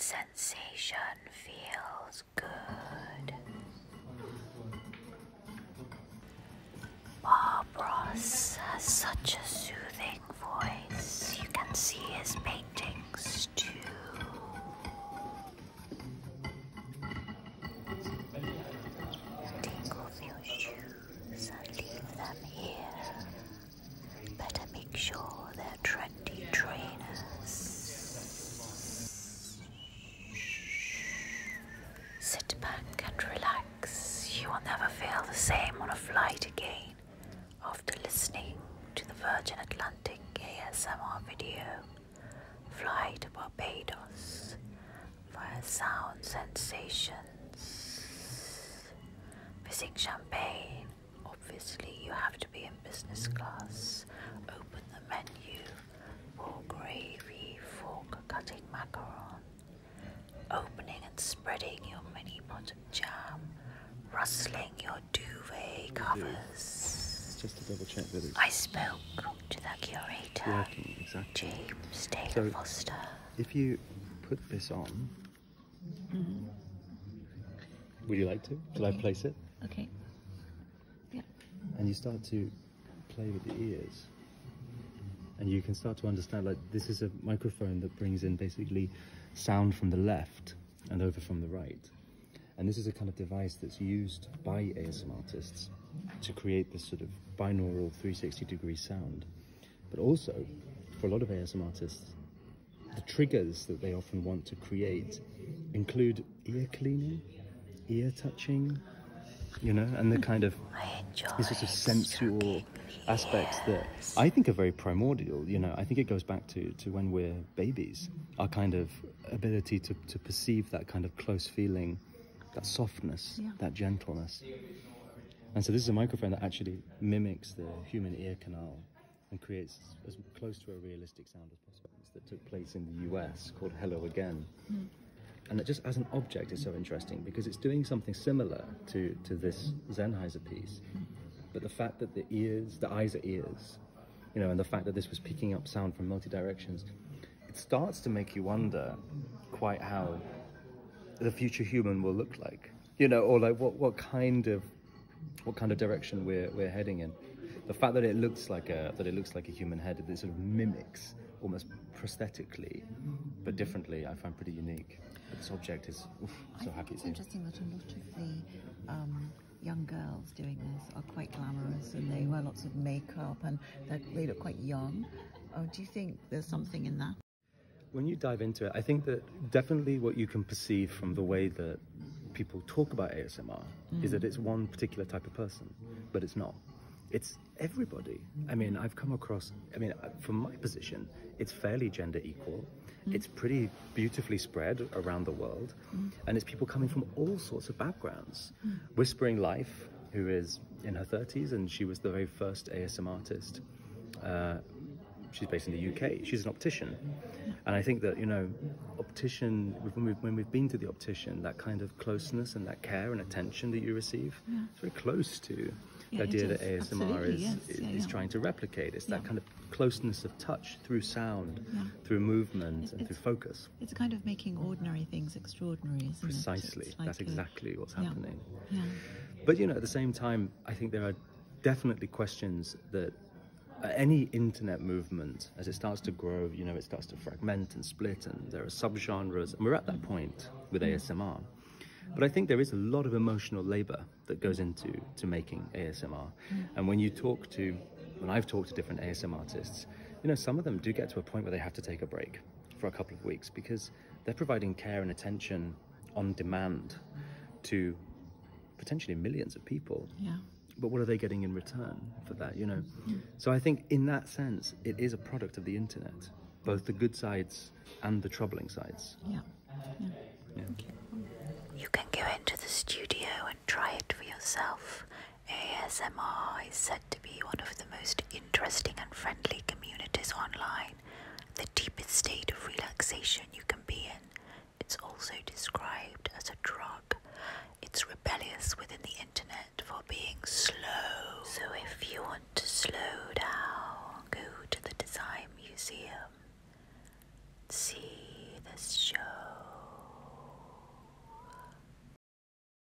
Sensation feels good. Bob Ross has such a soothing voice. You can see his paintings too. Off your shoes and leave them here. Better make sure they're trendy trainers. Sit back and relax. You will never feel the same on a flight again after listening to the Virgin Atlantic ASMR video Fly to Barbados via Sound Sensations. Missing champagne. Obviously, you have to be in business class. Open the menu. Pour gravy, fork cutting macaron. Opening and spreading your mini pot of jam. Rustling your duvet covers. Just to double check that it's I spoke to the curator, working exactly. James Taylor So- Foster. If you put this on, would you like to? Shall I place it? Okay. Yeah. And you start to play with the ears. And you can start to understand like this is a microphone that brings in basically sound from the left and over from the right. And this is a kind of device that's used by ASM artists to create this sort of binaural 360 degree sound. But also, for a lot of ASM artists, the triggers that they often want to create include ear cleaning, ear touching, you know, and the kind of these sorts of sensual aspects that. I think are very primordial. You know, I think it goes back to, to when we're babies, our kind of ability to, to perceive that kind of close feeling, that softness, Yeah. that gentleness. And so this is a microphone that actually mimics the human ear canal and creates as close to a realistic sound as possible. That took place in the US called Hello Again. Hmm. And it just as an object is so interesting because it's doing something similar to, to this Sennheiser piece. Hmm. But the fact that the ears, the eyes are ears, you know, and the fact that this was picking up sound from multi directions, it starts to make you wonder quite how the future human will look like. You know, or like what, what kind of what kind of direction we're we're heading in. The fact that it looks like a that it looks like a human head, that it sort of mimics almost prosthetically, but differently, I find pretty unique. But this object is oof, I so think happy it's interesting that a lot of the um, young girls doing this are quite glamorous and they wear lots of makeup and they- they look quite young. Oh, do you think there's something in that? When you dive into it, I think that definitely what you can perceive from the way that people talk about ASMR is that it's one particular type of person, but it's not. It's everybody. I mean, I've come across, I mean, uh, from my position, it's fairly gender equal. It's pretty beautifully spread around the world. And it's people coming from all sorts of backgrounds. Whispering Life, who is in her 30s, and she was the very first ASM artist. Uh, she's based in the UK. She's an optician, and I think that you know, optician when we've, when we've been to the optician, that kind of closeness and that care and attention that you receive, it's very close to Yeah, the idea that ASMR Absolutely, is yes. is, Yeah, is yeah. trying to replicate. It's that kind of closeness of touch through sound, Yeah. through movement, It- and through focus. It's kind of making ordinary things extraordinary, isn't Precisely, it? Like that's a- exactly what's happening. Yeah. But you know, at the same time, I think there are definitely questions that any internet movement, as it starts to grow, you know, it starts to fragment and split, and there are subgenres, and we're at that point with mm. ASMR. But I think there is a lot of emotional labor that goes into to making ASMR. Mm. And when you talk to, when I've talked to different ASM artists, you know, some of them do get to a point where they have to take a break for a couple of weeks because they're providing care and attention on demand to potentially millions of people Yeah. But what are they getting in return for that you know so i think in that sense it is a product of the internet both the good sides and the troubling sides Yeah. yeah. You can go into the studio and try it for yourself. ASMR is said to be one of the most interesting and friendly communities online. The deepest state of relaxation